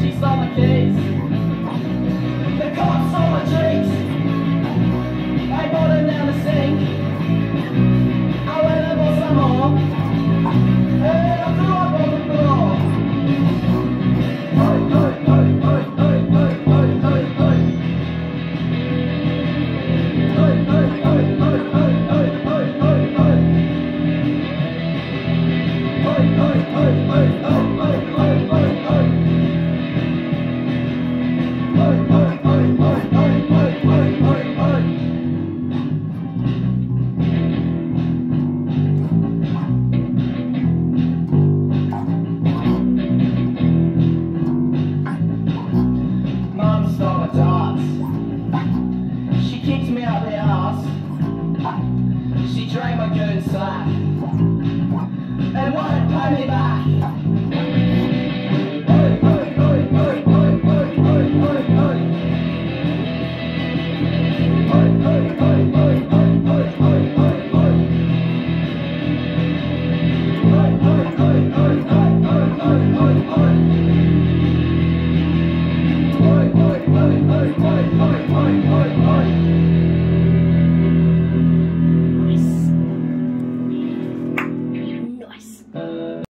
she saw my face. kicked me out the ass. She dragged my goon slack and won't pay me back. Oi, oi, oi, oi, oi, oi.